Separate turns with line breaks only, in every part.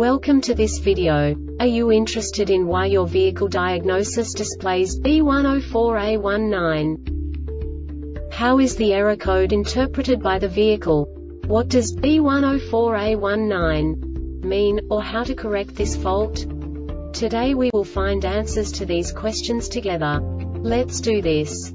Welcome to this video. Are you interested in why your vehicle diagnosis displays B104A19? How is the error code interpreted by the vehicle? What does B104A19 mean, or how to correct this fault? Today we will find answers to these questions together. Let's do this.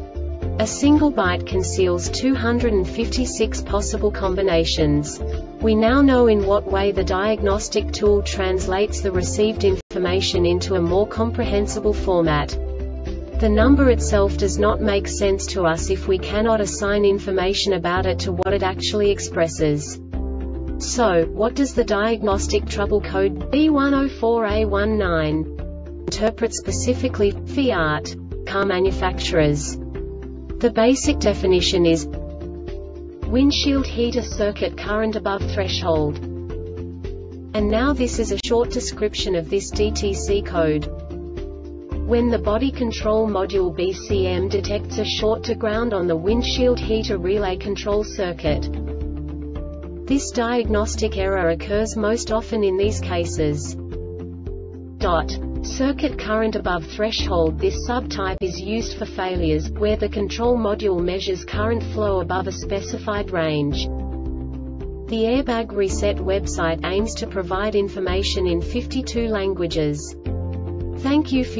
A single byte conceals 256 possible combinations. We now know in what way the diagnostic tool translates the received information into a more comprehensible format. The number itself does not make sense to us if we cannot assign information about it to what it actually expresses. So, what does the diagnostic trouble code B104A19 interpret specifically, Fiat, car manufacturers? The basic definition is windshield heater circuit current above threshold. And now this is a short description of this DTC code. When the body control module BCM detects a short to ground on the windshield heater relay control circuit. This diagnostic error occurs most often in these cases. Dot circuit current above threshold This subtype is used for failures, where the control module measures current flow above a specified range. The Airbag Reset website aims to provide information in 52 languages. Thank you for